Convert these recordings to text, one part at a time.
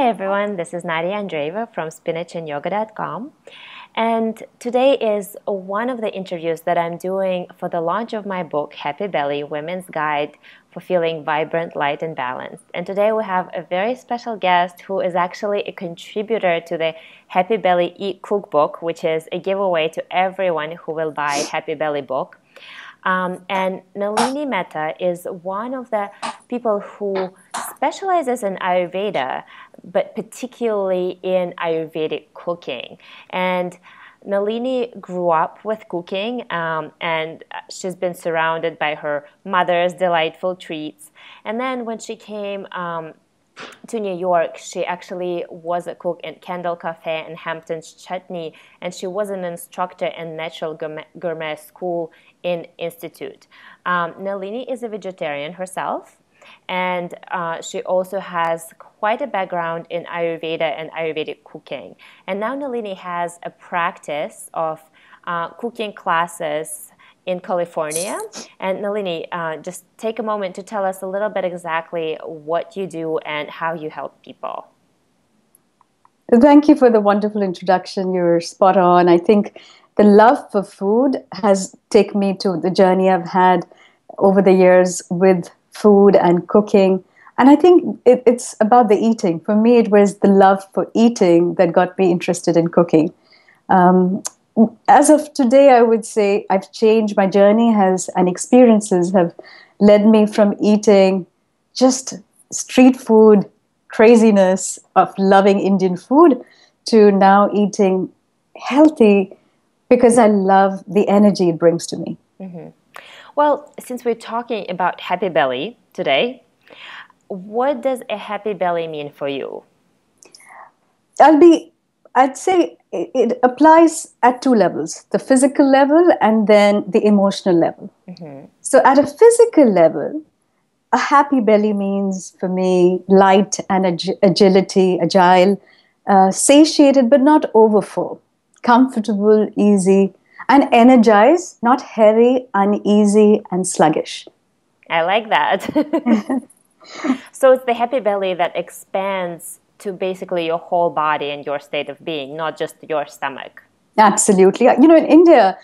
Hi everyone, this is Nadya Andreeva from spinachandyoga.com. And today is one of the interviews that I'm doing for the launch of my book, Happy Belly Women's Guide for Feeling Vibrant, Light, and Balanced. And today we have a very special guest who is actually a contributor to the Happy Belly e cookbook, which is a giveaway to everyone who will buy Happy Belly book. Um, and Nalini Mehta is one of the people who specializes in Ayurveda, but particularly in Ayurvedic cooking. And Nalini grew up with cooking, um, and she's been surrounded by her mother's delightful treats. And then when she came um, to New York, she actually was a cook in Candle Cafe and Hampton's Chutney, and she was an instructor in Natural Gourmet, Gourmet School in Institute. Um, Nalini is a vegetarian herself, and uh, she also has quite a background in Ayurveda and Ayurvedic cooking. And now Nalini has a practice of uh, cooking classes in California. And Nalini, uh, just take a moment to tell us a little bit exactly what you do and how you help people. Thank you for the wonderful introduction. You're spot on. I think the love for food has taken me to the journey I've had over the years with food and cooking. And I think it, it's about the eating. For me, it was the love for eating that got me interested in cooking. Um, as of today, I would say I've changed. My journey has and experiences have led me from eating just street food craziness of loving Indian food to now eating healthy because I love the energy it brings to me. Mm-hmm. Well, since we're talking about happy belly today, what does a happy belly mean for you? I'll be, I'd say it, applies at two levels the physical level and then the emotional level. Mm-hmm. So, at a physical level, a happy belly means for me light and ag- agility, agile, uh, satiated but not overfull comfortable, easy, and energized, not heavy, uneasy, and sluggish. I like that. so it's the happy belly that expands to basically your whole body and your state of being, not just your stomach. Absolutely. You know, in India,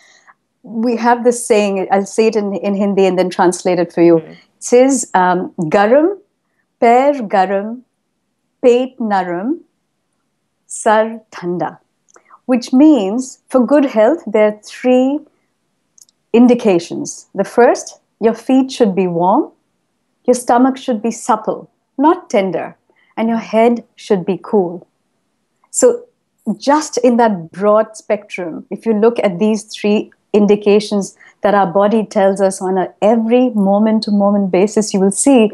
we have this saying, I'll say it in, in Hindi and then translate it for you. Mm. It says, um, Garam, Per Garam, Pet Naram, Sar Thanda which means for good health, there are three indications. The first, your feet should be warm, your stomach should be supple, not tender, and your head should be cool. So, just in that broad spectrum, if you look at these three indications that our body tells us on a every moment to moment basis, you will see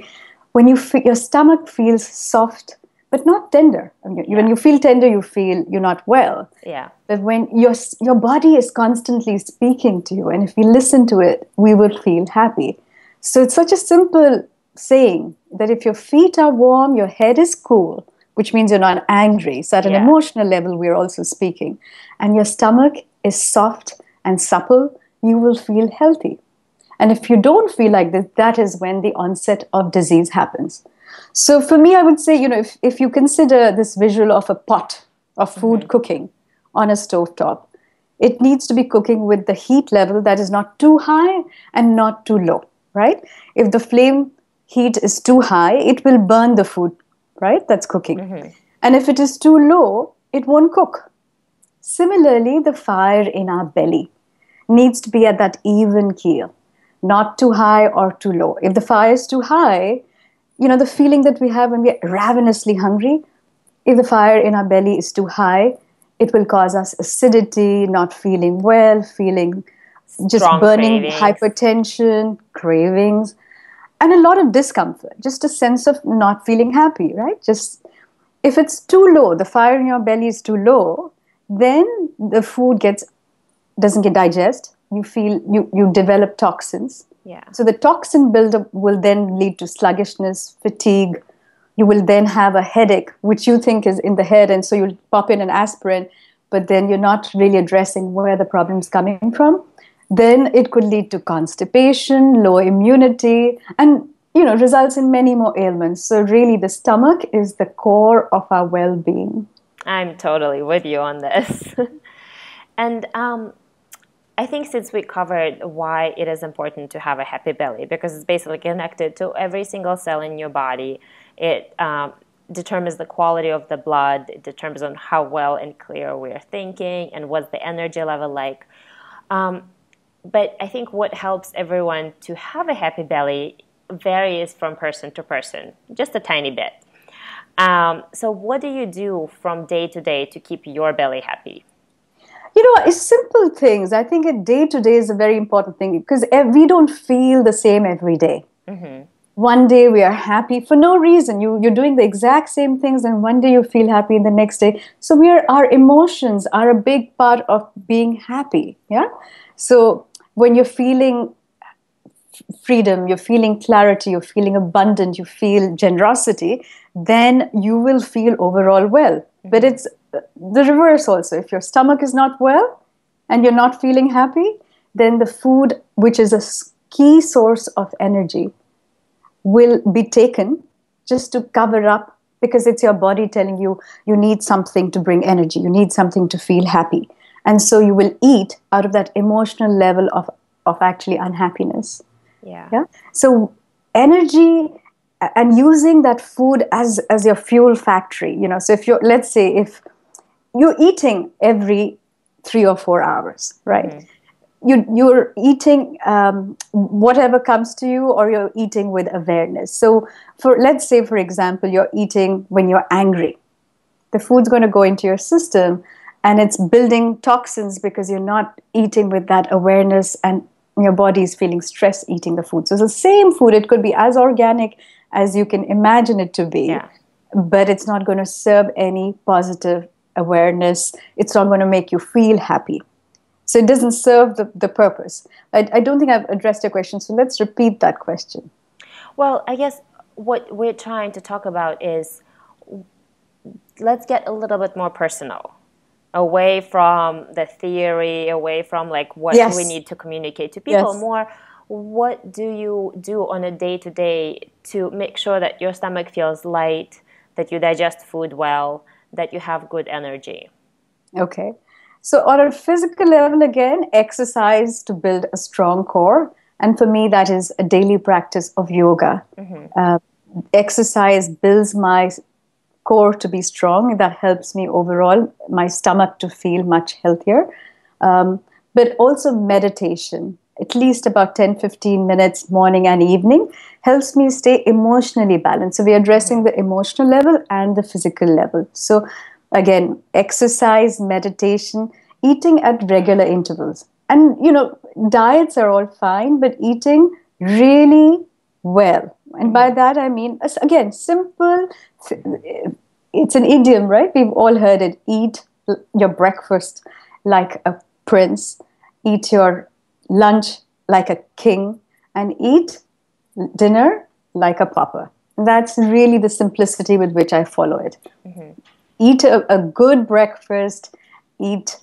when you f- your stomach feels soft, but not tender. I mean, yeah. When you feel tender, you feel you're not well. Yeah. But when your your body is constantly speaking to you, and if we listen to it, we will feel happy. So it's such a simple saying that if your feet are warm, your head is cool, which means you're not angry. So at an yeah. emotional level, we're also speaking, and your stomach is soft and supple, you will feel healthy. And if you don't feel like this, that is when the onset of disease happens. So for me, I would say, you know, if, if you consider this visual of a pot of food mm-hmm. cooking on a stove top, it needs to be cooking with the heat level that is not too high and not too low, right? If the flame heat is too high, it will burn the food, right? That's cooking. Mm-hmm. And if it is too low, it won't cook. Similarly, the fire in our belly needs to be at that even keel, not too high or too low. If the fire is too high, you know, the feeling that we have when we're ravenously hungry, if the fire in our belly is too high, it will cause us acidity, not feeling well, feeling just Strong burning cravings. hypertension, cravings, and a lot of discomfort, just a sense of not feeling happy, right? Just if it's too low, the fire in your belly is too low, then the food gets doesn't get digested. You feel you you develop toxins yeah. So the toxin buildup will then lead to sluggishness, fatigue. You will then have a headache, which you think is in the head, and so you'll pop in an aspirin, but then you're not really addressing where the problem's coming from. Then it could lead to constipation, low immunity, and you know, results in many more ailments. So, really, the stomach is the core of our well being. I'm totally with you on this. and um, I think since we covered why it is important to have a happy belly, because it's basically connected to every single cell in your body, it um, determines the quality of the blood, it determines on how well and clear we are thinking, and what's the energy level like. Um, but I think what helps everyone to have a happy belly varies from person to person, just a tiny bit. Um, so, what do you do from day to day to keep your belly happy? You know, it's simple things. I think a day to day is a very important thing because we don't feel the same every day. Mm-hmm. One day we are happy for no reason. You you're doing the exact same things, and one day you feel happy, and the next day. So we are our emotions are a big part of being happy. Yeah. So when you're feeling freedom, you're feeling clarity, you're feeling abundant, you feel generosity, then you will feel overall well. But it's the reverse also. If your stomach is not well and you're not feeling happy, then the food, which is a key source of energy, will be taken just to cover up because it's your body telling you you need something to bring energy, you need something to feel happy. And so you will eat out of that emotional level of, of actually unhappiness. Yeah. Yeah. So energy and using that food as as your fuel factory, you know. So if you're let's say if you're eating every three or four hours, right? Mm-hmm. You, you're eating um, whatever comes to you, or you're eating with awareness. So, for let's say, for example, you're eating when you're angry. The food's going to go into your system, and it's building toxins because you're not eating with that awareness and your body is feeling stress eating the food. So it's the same food. It could be as organic as you can imagine it to be, yeah. but it's not going to serve any positive awareness. It's not going to make you feel happy. So it doesn't serve the, the purpose. I, I don't think I've addressed your question. So let's repeat that question. Well, I guess what we're trying to talk about is let's get a little bit more personal away from the theory, away from like what yes. we need to communicate to people, yes. more what do you do on a day to day to make sure that your stomach feels light, that you digest food well, that you have good energy? Okay. So, on a physical level, again, exercise to build a strong core. And for me, that is a daily practice of yoga. Mm-hmm. Uh, exercise builds my core to be strong. That helps me overall, my stomach to feel much healthier. Um, but also meditation, at least about 10 15 minutes morning and evening, helps me stay emotionally balanced. So we're addressing the emotional level and the physical level. So again, exercise, meditation, eating at regular intervals. And you know, diets are all fine, but eating really well and by mm-hmm. that I mean, again, simple. It's an idiom, right? We've all heard it. Eat your breakfast like a prince, eat your lunch like a king, and eat dinner like a pauper. That's really the simplicity with which I follow it. Mm-hmm. Eat a, a good breakfast, eat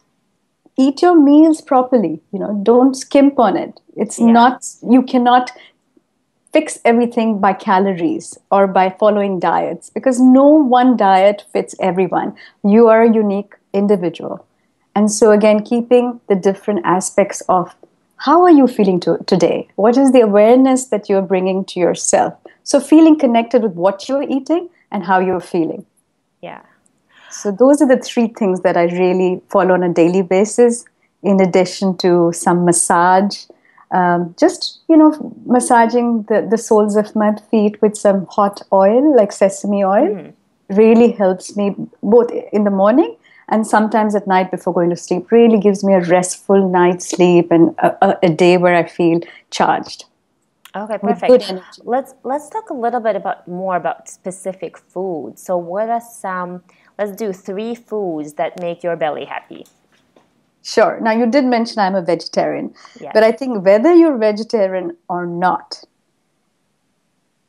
eat your meals properly you know don't skimp on it it's yeah. not you cannot fix everything by calories or by following diets because no one diet fits everyone. You are a unique individual. And so, again, keeping the different aspects of how are you feeling to, today? What is the awareness that you're bringing to yourself? So, feeling connected with what you're eating and how you're feeling. Yeah. So, those are the three things that I really follow on a daily basis, in addition to some massage um, just you know massaging the, the soles of my feet with some hot oil like sesame oil mm. really helps me both in the morning and sometimes at night before going to sleep really gives me a restful night's sleep and a, a, a day where i feel charged okay perfect let's let's talk a little bit about more about specific foods so what are some let's do three foods that make your belly happy Sure. Now, you did mention I'm a vegetarian, yes. but I think whether you're vegetarian or not,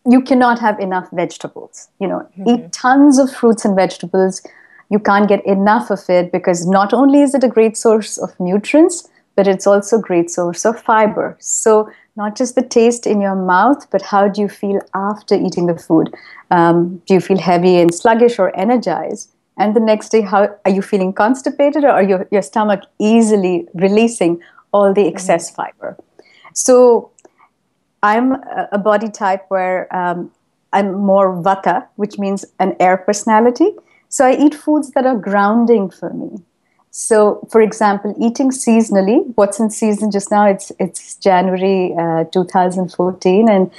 you cannot have enough vegetables. You know, mm-hmm. eat tons of fruits and vegetables. You can't get enough of it because not only is it a great source of nutrients, but it's also a great source of fiber. So, not just the taste in your mouth, but how do you feel after eating the food? Um, do you feel heavy and sluggish or energized? And the next day, how are you feeling constipated or are your, your stomach easily releasing all the excess mm-hmm. fiber? So, I'm a body type where um, I'm more vata, which means an air personality. So I eat foods that are grounding for me. So, for example, eating seasonally. What's in season just now? It's it's January uh, 2014, and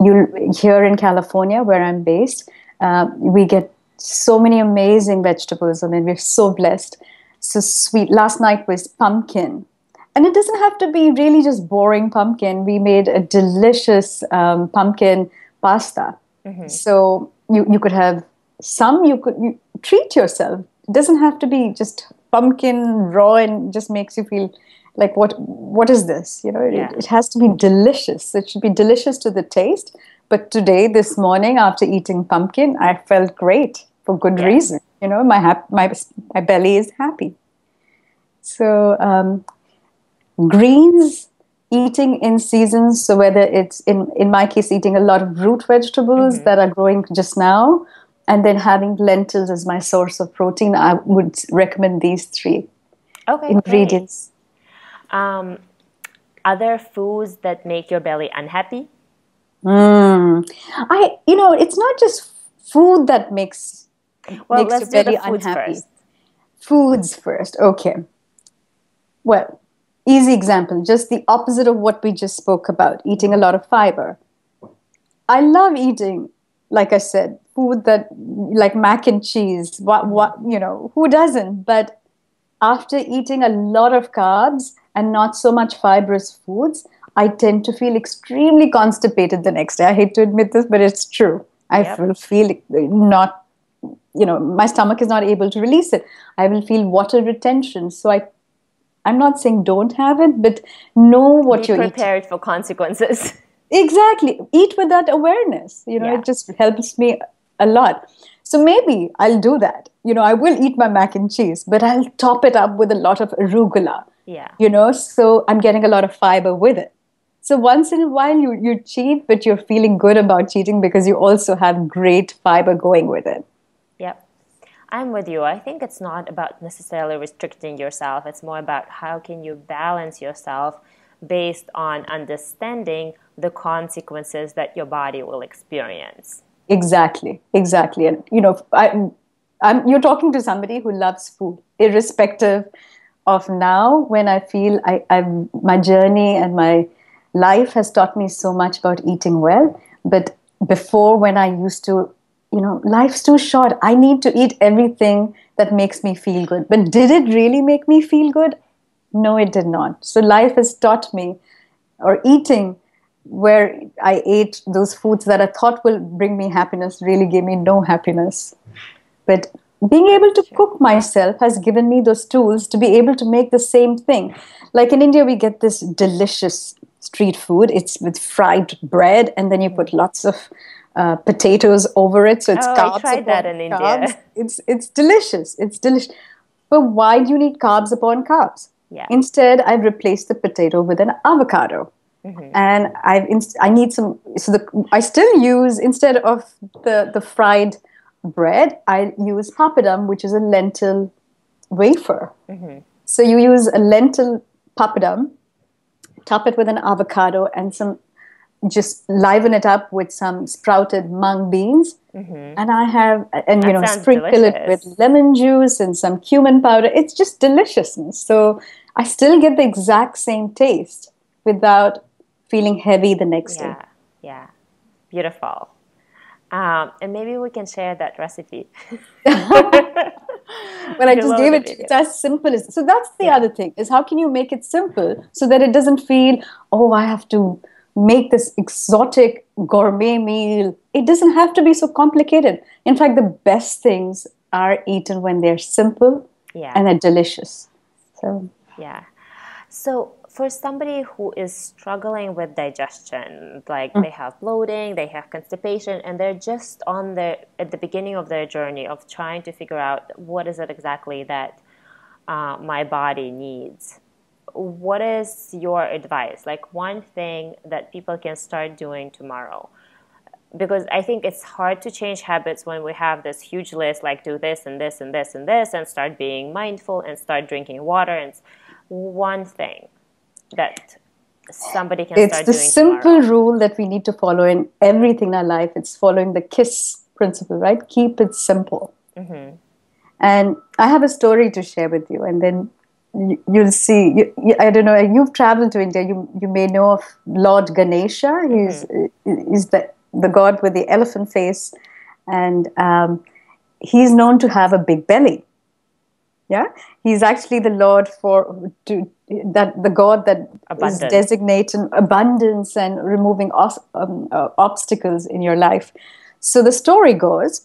you here in California, where I'm based, uh, we get so many amazing vegetables. I mean, we're so blessed. So sweet. Last night was pumpkin, and it doesn't have to be really just boring pumpkin. We made a delicious um, pumpkin pasta. Mm-hmm. So you you could have some. You could you treat yourself. It doesn't have to be just pumpkin raw and just makes you feel like what what is this you know yeah. it, it, has to be delicious it should be delicious to the taste but today this morning after eating pumpkin i felt great for good yeah. reason you know my hap- my my belly is happy so um, greens eating in seasons so whether it's in in my case eating a lot of root vegetables mm-hmm. that are growing just now and then having lentils as my source of protein, I would recommend these three okay, ingredients. Um, are there foods that make your belly unhappy? Mm. I, you know, it's not just food that makes well, makes your belly unhappy. First. Foods first, okay. Well, easy example, just the opposite of what we just spoke about, eating a lot of fiber. I love eating, like I said, food that like mac and cheese what what you know who doesn't? But after eating a lot of carbs and not so much fibrous foods i tend to feel extremely constipated the next day. I hate to admit this but it's true. I yep. will feel not you know my stomach is not able to release it. I will feel water retention. So i i'm not saying don't have it but know what Be you're prepared eating. for consequences. Exactly. Eat with that awareness. You know yeah. it just helps me a lot. So maybe I'll do that. You know, I will eat my mac and cheese, but I'll top it up with a lot of arugula. Yeah. You know, so I'm getting a lot of fiber with it. So once in a while you, you cheat, but you're feeling good about cheating because you also have great fiber going with it. Yep. I'm with you. I think it's not about necessarily restricting yourself. It's more about how can you balance yourself based on understanding the consequences that your body will experience. Exactly, exactly. And you know, I, I'm, you're talking to somebody who loves food, irrespective of now when I feel I, I'm my journey and my life has taught me so much about eating well. But before, when I used to, you know, life's too short. I need to eat everything that makes me feel good. But did it really make me feel good? No, it did not. So life has taught me, or eating where I ate those foods that I thought will bring me happiness really gave me no happiness. But being able to cook myself has given me those tools to be able to make the same thing. Like in India, we get this delicious street food. It's with fried bread, and then you put lots of uh, potatoes over it. So it's oh, carbs. I tried that in carbs. India. It's it's delicious. It's delicious. But why do you need carbs upon carbs? Yeah. Instead, I've replaced the potato with an avocado. Mm-hmm. And I've inst- I need some. So the I still use instead of the the fried bread, I use papadum, which is a lentil wafer. Mm-hmm. So you use a lentil papadum, top it with an avocado and some, just liven it up with some sprouted mung beans. Mm-hmm. And I have, and that you know, sprinkle delicious. it with lemon juice and some cumin powder. It's just deliciousness. So I still get the exact same taste without feeling heavy the next yeah, day. Yeah, beautiful. Um, and maybe we can share that recipe. well, I just gave it. It's as simple as so. That's the yeah. other thing is how can you make it simple so that it doesn't feel oh I have to make this exotic gourmet meal. It doesn't have to be so complicated. In fact, the best things are eaten when they're simple yeah. and they're delicious. So yeah. So for somebody who is struggling with digestion, like mm. they have bloating, they have constipation, and they're just on the at the beginning of their journey of trying to figure out what is it exactly that uh, my body needs. what is your advice? Like one thing that people can start doing tomorrow? Because I think it's hard to change habits when we have this huge list, like do this and this and this and this, and start being mindful and start drinking water. And one thing that somebody can it's the simple tomorrow. rule that we need to follow in everything in our life. It's following the KISS principle, right? Keep it simple. Mm-hmm. And I have a story to share with you, and then you'll see. You, you, I don't know. You've traveled to India. You you may know of Lord Ganesha. He's mm-hmm. he's the the god with the elephant face, and um, he's known to have a big belly. Yeah, he's actually the Lord for to that the god that abundance. is designating abundance and removing os, um, uh, obstacles in your life. So the story goes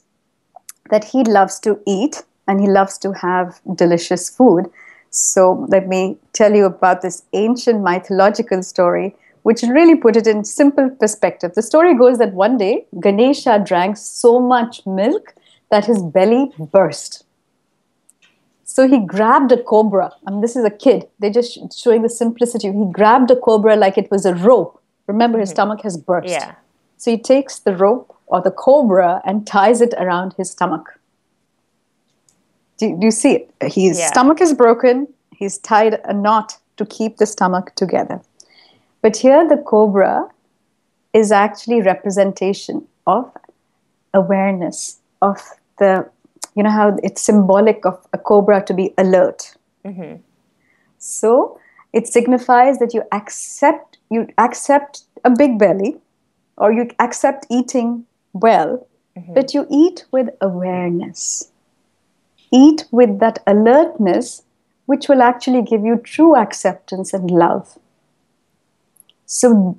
that he loves to eat and he loves to have delicious food. So let me tell you about this ancient mythological story, which really put it in simple perspective. The story goes that one day Ganesha drank so much milk that his belly burst. So he grabbed a cobra. I mean, this is a kid. They're just showing the simplicity. He grabbed a cobra like it was a rope. Remember, his mm-hmm. stomach has burst. Yeah. So he takes the rope or the cobra and ties it around his stomach. Do, do you see it? His yeah. stomach is broken. He's tied a knot to keep the stomach together. But here the cobra is actually representation of awareness of the you know how it's symbolic of a cobra to be alert mm-hmm. so it signifies that you accept you accept a big belly or you accept eating well mm-hmm. but you eat with awareness eat with that alertness, which will actually give you true acceptance and love. So,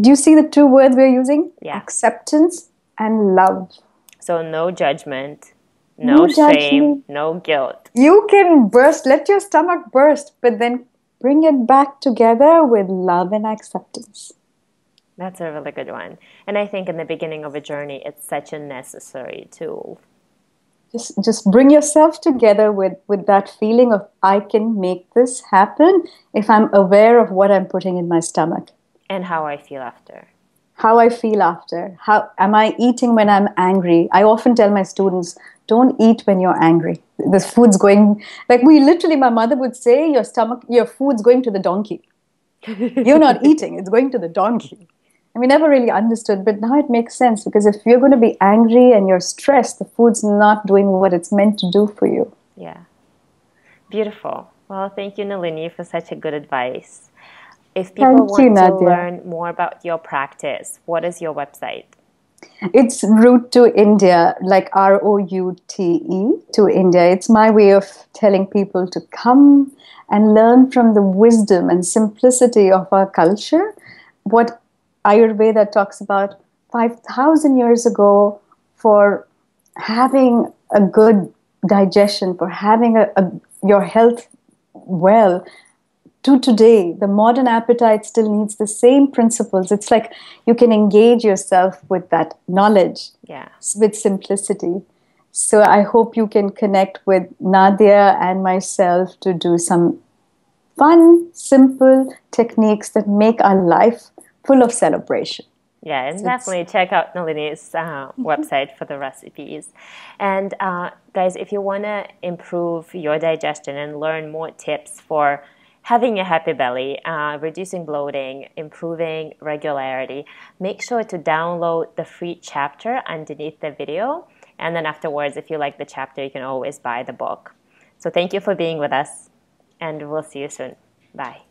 do you see the two words we're using? Yeah. Acceptance and love. So, no judgment, no, no shame, no guilt. You can burst, let your stomach burst, but then bring it back together with love and acceptance. That's a really good one. And I think in the beginning of a journey, it's such a necessary tool just just bring yourself together with with that feeling of i can make this happen if i'm aware of what i'm putting in my stomach and how i feel after how i feel after how am i eating when i'm angry i often tell my students don't eat when you're angry the food's going like we literally my mother would say your stomach your food's going to the donkey you're not eating it's going to the donkey and we never really understood, but now it makes sense because if you're going to be angry and you're stressed, the food's not doing what it's meant to do for you. Yeah. Beautiful. Well, thank you, Nalini, for such a good advice. If people thank want you, to learn more about your practice, what is your website? It's Route to India, like R O U T E to India. It's my way of telling people to come and learn from the wisdom and simplicity of our culture what Ayurveda talks about 5,000 years ago for having a good digestion, for having a, a, your health well, to today, the modern appetite still needs the same principles. It's like you can engage yourself with that knowledge, yeah. with simplicity. So I hope you can connect with Nadya and myself to do some fun, simple techniques that make our life full of celebration. Yeah, and definitely check out Nalini's uh, website for the recipes. And uh, guys, if you want to improve your digestion and learn more tips for having a happy belly, uh, reducing bloating, improving regularity, make sure to download the free chapter underneath the video. And then afterwards, if you like the chapter, you can always buy the book. So thank you for being with us, and we'll see you soon. Bye.